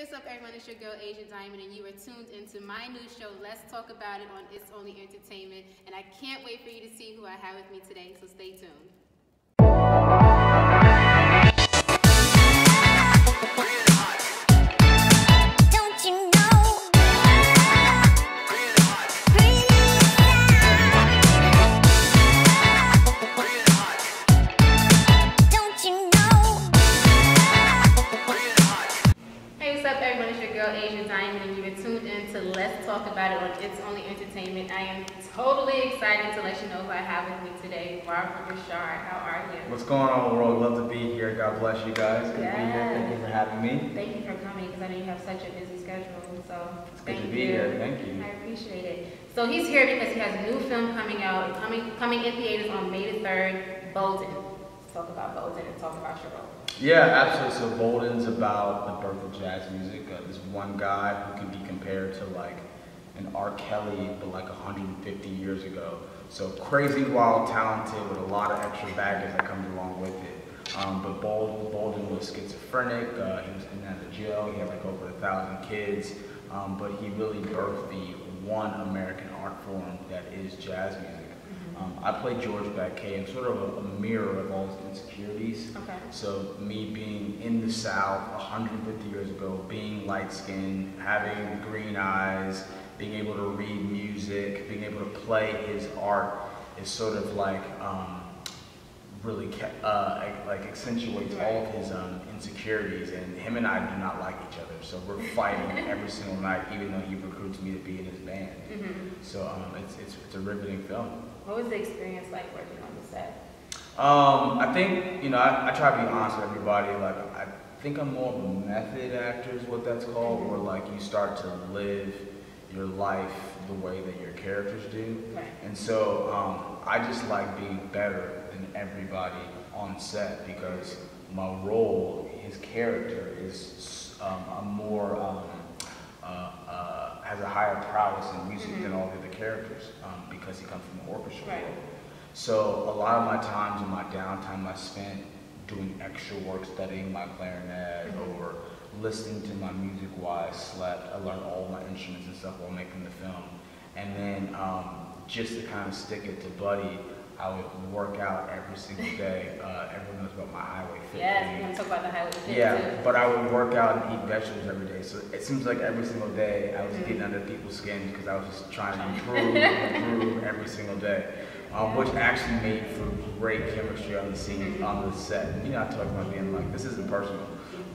what's up everyone? It's your girl Asia Diamond and you are tuned into my new show, Let's Talk About It on It's Only Entertainment. And I can't wait for you to see who I have with me today, so stay tuned. Talk About It on It's Only Entertainment. I am totally excited to let you know who I have with me today, Robert Ri'Chard. How are you? What's going on, world? Love to be here. God bless you guys. Good to be here. Thank you for having me. Thank you for coming because I know you have such a busy schedule. So It's good thank to be you. here. Thank you. I appreciate it. So he's here because he has a new film coming out, coming coming in theaters on May the third. Bolden. Let's talk about Bolden and talk about your role. Yeah, absolutely. So Bolden's about the birth of jazz music. Uh, this one guy who can be compared to like an R. Kelly, but like 150 years ago. So crazy, wild, talented, with a lot of extra baggage that comes along with it. Um, but Bolden, Bolden was schizophrenic. Uh, he was in and out of jail. He had like over a thousand kids. Um, but he really birthed the one American art form that is jazz music. Um, I play George Baquet. I'm sort of a, a mirror of all his insecurities. Okay. So me being in the South 150 years ago, being light skinned, having green eyes, being able to read music, being able to play his art is sort of like um, really uh, like accentuates all of his um, insecurities. And him and I do not like each other, so we're fighting every single night, even though he recruits me to be in his band. Mm-hmm. So um, it's, it's it's a riveting film. What was the experience like working on the set? Um, I think, you know, I, I try to be honest with everybody. Like, I think I'm more of a method actor is what that's called, where like you start to live your life the way that your characters do. Right. And so um, I just like being better than everybody on set because my role, his character, is um, a more um, uh, uh, has a higher prowess in music than all the other characters um, because he comes from the orchestra Right. world. So a lot of my times in my downtime I spent doing extra work studying my clarinet Mhm. or listening to my music while I slept. I learned all my instruments and stuff while making the film. And then um, just to kind of stick it to Buddy, I would work out every single day. Uh, everyone knows about my highway fit. Yes, thing. we're gonna talk about the highway fit Yeah, too. but I would work out and eat vegetables every day. So it seems like every single day I was Mhm. getting under people's skin because I was just trying to improve, improve every single day, um, which actually made for great chemistry on the scene, on the set. You know, I talk about being like, this isn't personal,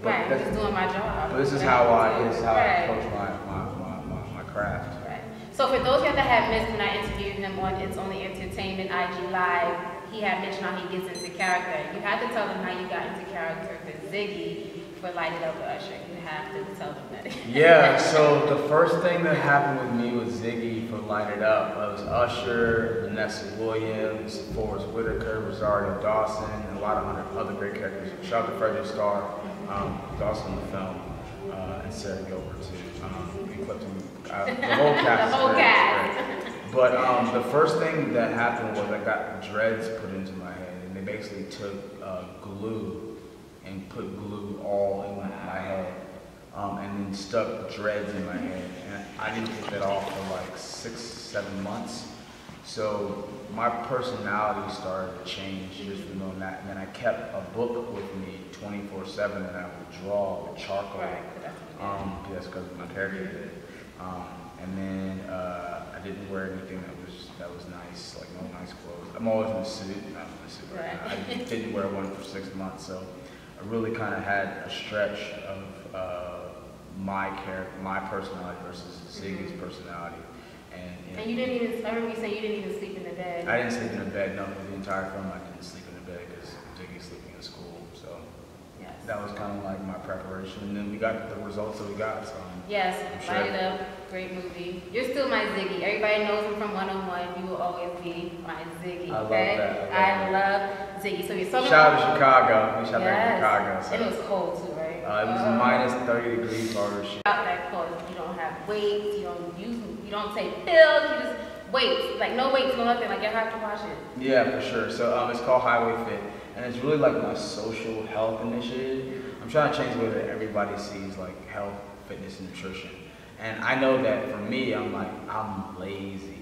but Right, I'm just doing my job. but this is how I, this is how I Right. approach my, my, my, my, craft. Right. So for those of you that have missed when I interviewed him on It's Only Entertainment IG Live, he had mentioned how he gets into character. You have to tell them how you got into character for Ziggy for Light It Up with Usher. You have to tell them that. Yeah, so the first thing that happened with me was Ziggy for Light It Up. It was Usher, Vanessa Williams, Forest Whitaker, Rosario Dawson, and a lot of other, other great characters. Shout out to Fredro Starr, um, in the film, uh, and Sara Gilbert too. Um, we clipped uh, the whole cast. The whole cast. But um, the first thing that happened was I got dreads put into my head, and they basically took uh, glue and put glue all in my head, um, and then stuck dreads in my head. And I didn't get that off for like six, seven months. So my personality started to change just from doing that. And then I kept a book with me 24/7, and I would draw with charcoal. Right, 'cause that's what Um, that's because my character did. Um, and then uh, I didn't wear anything that was that was nice, like no nice clothes. I'm always in a suit, not in a suit right. I didn't wear one for six months, so I really kind of had a stretch of uh, my character, my personality versus Ziggy's personality. And, you And you didn't even, I remember you saying you didn't even sleep in the bed. I didn't sleep in the bed. No, for the entire film, I didn't sleep in the bed because Ziggy's sleeping in school. So Yes. that was kind of like my preparation. And then we got the results that we got. So. Yes, Sure. Light It Up, great movie. You're still my Ziggy. Everybody knows him from 101. You will always be my Ziggy, I love okay? that. I love love Ziggy. So you're talking Shout out to Chicago. We shot Yes. Chicago. So. And it was cold too, right? Uh, it was Oh. minus 30 degrees. Out that close. You don't have weights. You don't use. You don't take pills. You just weights. Like no weights, no nothing. Like you have to watch it. Yeah, for sure. So um, it's called Highway Fit, and it's really like my social health initiative. I'm trying to change the way that everybody sees like health, fitness, and nutrition. And I know that for me, I'm like I'm lazy.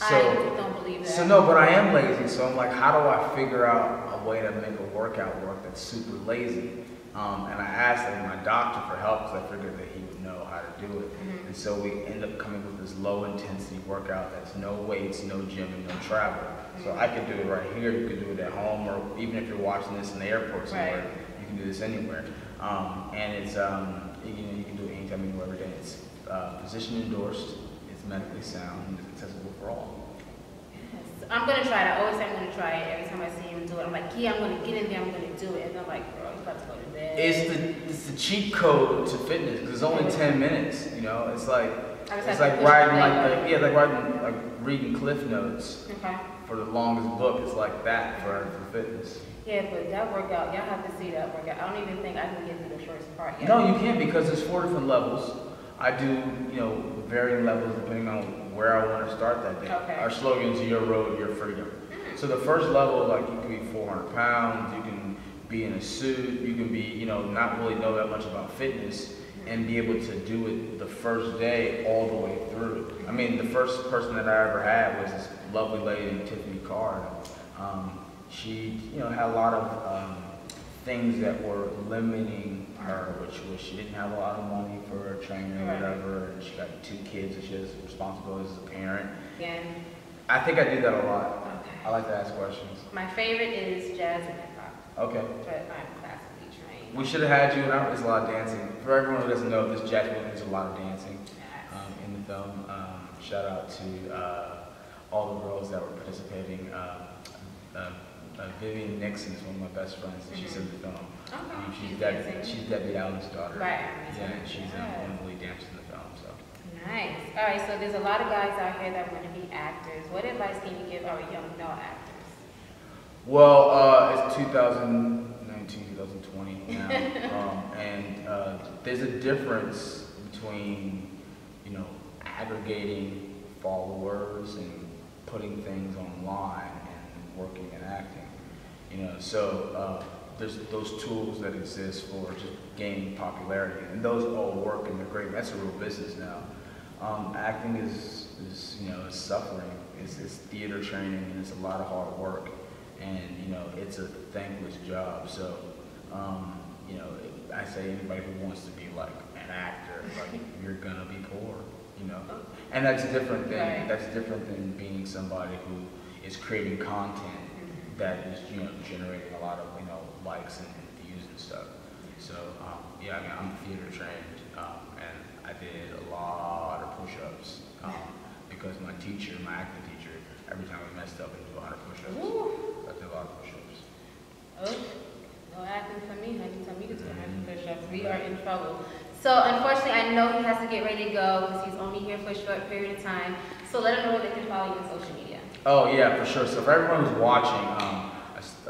I So don't believe that. so no, but I am lazy. So I'm like, how do I figure out a way to make a workout work that's super lazy? Um, and I asked like, my doctor for help because I figured that he would know how to do it. Mhm. And so we end up coming with this low intensity workout that's no weights, no gym, and no travel. So I could do it right here. You could do it at home, or even if you're watching this in the airport somewhere, Right. you can do this anywhere. Um, and it's um, you know you can do it anytime, anywhere, every day. It's uh, physician endorsed. It's medically sound and it's accessible for all. I'm gonna try it. I always say I'm gonna try it. Every time I see him do it, I'm like, yeah, I'm gonna get in there. I'm gonna do it. And I'm like, bro, you about to go to bed. It's the it's the cheat code to fitness because it's only ten minutes. You know, it's like it's like riding play like yeah, like riding like reading Cliff Notes Okay. for the longest book. It's like that for for fitness. Yeah, but that workout, y'all have to see that workout. I don't even think I can get to the first part yet. No, you can't because there's four different levels. I do you know varying levels depending on where I want to start that day. Okay. Our slogan is Your Road, Your Freedom. So the first level, like you can be 400 pounds, you can be in a suit, you can be, you know, not really know that much about fitness and be able to do it the first day all the way through. I mean, the first person that I ever had was this lovely lady named Tiffany Card. Um, she, you know, had a lot of um, things that were limiting her, which was she didn't have a lot of money for a trainer or whatever, and she got two kids and she has responsibilities as a parent. Again. I think I do that a lot. Okay. I like to ask questions. My favorite is jazz and hip hop, Okay. but I'm classically trained. We should have had you, and I- there's a lot of dancing. For everyone who doesn't know, this jazz movie, a lot of dancing um, in the film. Um, shout out to uh, all the girls that were participating. Uh, uh, Vivian Nixon is one of my best friends, and she's in the film. Okay. Um, she's, She's Debbie, she's Debbie Allen's daughter. Right. Yeah, and she's um, Yes. one of the lead dancers in the film. So. Nice. All right, so there's a lot of guys out here that want to be actors. What advice can you give our young male actors? Well, uh, it's 2019, 2020 now, um, and uh, there's a difference between, you know, aggregating followers and putting things online and working and acting. You know, so uh, there's those tools that exist for just gaining popularity, and those all work and they're great. That's a real business now. Um, acting is, is, you know, is suffering. It's, it's theater training and it's a lot of hard work and you know it's a thankless job. So um, you know I say anybody who wants to be like an actor, like you're gonna be poor, you know, and that's a different than Right. that's different than being somebody who is creating content that is you know generating a lot of you know likes and, views and stuff. So um, yeah, I mean I'm theater trained um, and I did a lot of push-ups um, because my teacher, my acting teacher, every time we messed up, he would do 100 push-ups. Ooh. I did a lot of push-ups. Oh, no acting for me, honey. Tell me to do 100 push-ups. We are in trouble. So unfortunately, I know he has to get ready to go because he's only here for a short period of time. So let him know they can follow you on social media. Oh yeah, for sure. So for everyone who's watching, um,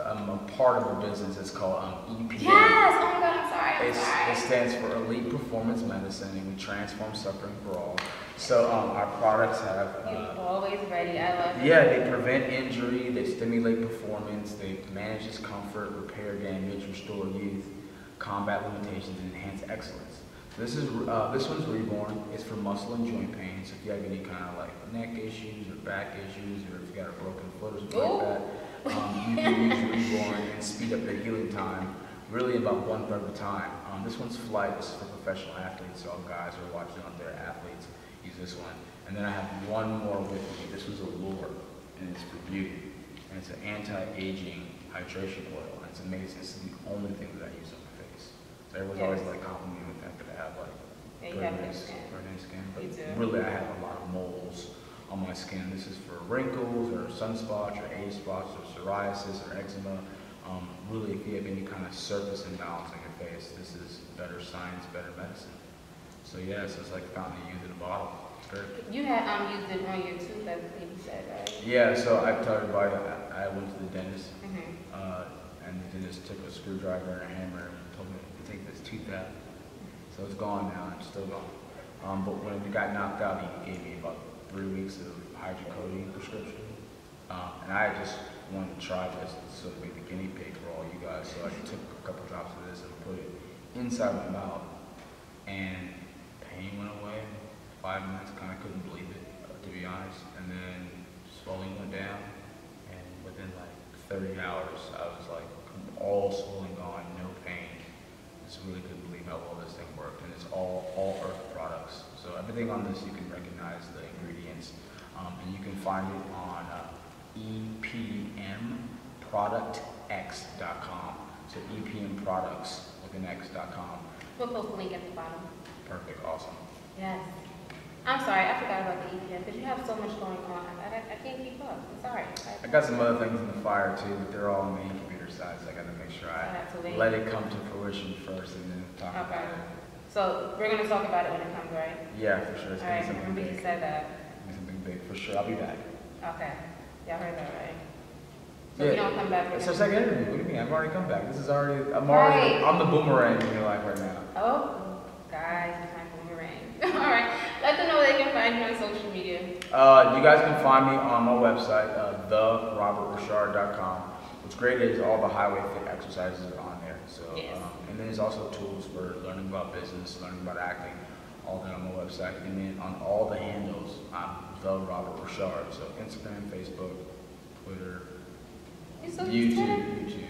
I'm a part of a business. It's called um, EPA. Yes! Oh my God, I'm sorry. I'm sorry. it stands for Elite Performance Medicine, and we transform suffering for all. So um, our products have. You're Uh, always ready. I love it. yeah, they prevent injury, they stimulate performance, they manage discomfort, repair damage, restore youth, combat limitations, and enhance excellence. This is uh, this one's reborn. It's for muscle and joint pain. So if you have any kind of like neck issues or back issues, or if you got a broken foot or something Ooh. like that, um, you can use reborn and speed up your healing time. Really about one third of the time. Um, this one's flight. This is for professional athletes. So all guys who are watching out there, athletes, use this one. And then I have one more with me. This was a Allure, and it's for beauty. And it's an anti-aging hydration oil. And it's amazing. This is the only thing that I use on my was everyone's always like complimenting me with that, that I have like Yeah, you very good nice, skin. skin. But really, I have a lot of moles on my skin. This is for wrinkles or sunspots or age spots or psoriasis or eczema. Um, really, if you have any kind of surface imbalance on your face, this is better science, better medicine. So yeah, so it's like fountain of youth in a bottle. You had um used it on your tooth, I believe you said, right? Yeah, so I tell everybody, I, I went to the dentist, Mm-hmm. uh, and the dentist took a screwdriver and a hammer and tooth out. So it's gone now, it's still gone. Um, but when it got knocked out, he gave me about three weeks of hydrocodone prescription. Um, and I just wanted to try this to sort of be the guinea pig for all you guys. So I took a couple drops of this and put it inside my mouth, and pain went away. Five minutes, kind of couldn't believe it, uh, to be honest. And then swelling went down, and within like 30 hours, I was like all swelling gone. Just really couldn't believe how well this thing worked, and it's all all earth products. So everything on this you can recognize the ingredients, um, and you can find it on uh, EPMProductX.com. So EPM Products with an X.com. We'll post the link at the bottom. Perfect, awesome. Yes. I'm sorry, I forgot about the EPM, because you have so much going on. I, I, I can't keep up. I'm sorry. I got some other things in the fire too, but they're all on the incubator side, so I got to make sure I That's what we- let it come to first and then talk Okay. about it. So we're gonna talk about it when it comes, right? Yeah, for sure. It's All gonna right, be something remember you big. said that. It's something big for sure. I'll be back. Okay. Y'all heard that, right? So we don't come back. It's our second interview. What do you mean? I've already come back. This is already. I'm already. Right. I'm the boomerang in your life right now. Oh, guys, it's my boomerang. All right. Let them know they can find you on social media. Uh, you guys can find me on my website, uh, therobertrichard.com. What's great is all the highway fit exercises are on there. So, Yes. um, and then there's also tools for learning about business, learning about acting, all that on my website. And then on all the handles, I'm the Robert Ri'Chard. So Instagram, Facebook, Twitter, YouTube? YouTube.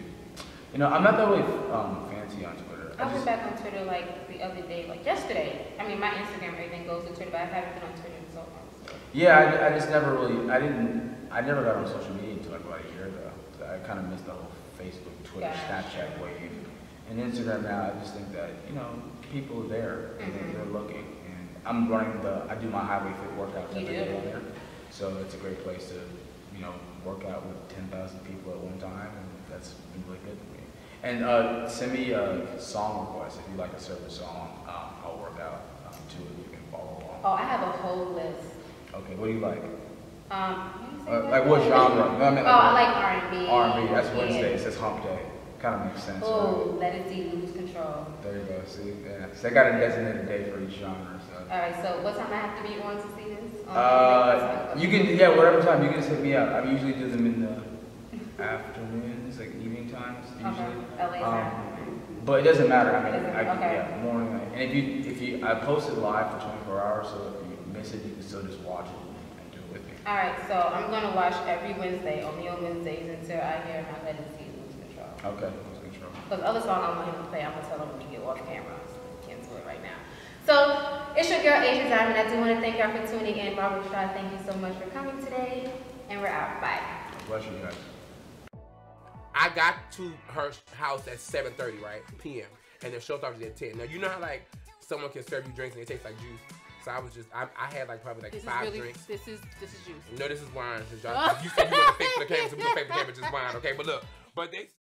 You know, I'm not that really um, fancy on Twitter. I I just, back on Twitter like the other day, like yesterday. I mean, my Instagram everything goes to Twitter, but I haven't been on Twitter in so long. So. yeah, I, I just never really, I didn't, I never got on social media about a year ago. So I kind of missed the whole Facebook, Twitter, Gotcha. Snapchat wave. And Instagram now, I just think that, you know, people are there and Mhm. they're looking. And I'm running the, I do my Highway Fit workouts every day do? on there. So it's a great place to, you know, work out with 10,000 people at one time. And that's been really good for me. And uh, send me a song request if you like a certain song. Um, I'll work out um, to it. You can follow along. Oh, I have a whole list. Okay, what do you like? Um, Uh, like what genre? No, I mean, Oh, I like R&B. R&B. That's Yeah. Wednesday. It says Hump Day. Kind of makes sense. right? Oh, let Missy, lose control. There you go. See, yeah. So they got a designated day for each genre. So. All right, so what time I have to be on to see this? On Uh, you can yeah, whatever time you can just hit me up. I usually do them in the afternoons, like evening times usually. Okay, Um. But it doesn't matter. I mean, I can, okay. yeah, morning. night. And if you if you I post it live for 24 hours, so if you miss it, you can still just watch it and do it with me. All right, so I'm gonna watch every Wednesday, only on Wednesdays until I hear my it see, lose control. Okay, control. Because the other song I want him to play, I'm gonna tell him when we get off camera. So Can't do it right now. So it's your girl Asia Diamond. I do want to thank y'all for tuning in. Robert Shaw, thank you so much for coming today. And we're out. Bye. Bless you guys. I got to her house at 7:30, right, p.m. and the show started at 10. Now you know how like someone can serve you drinks and it tastes like juice. So I was just I, I had like probably like This five really, drinks. this is, this is juice. No, this is wine. 'cause y'all- you said you want to fake for the camera, so we gonna fake for the camera, just wine, okay? But look, but they.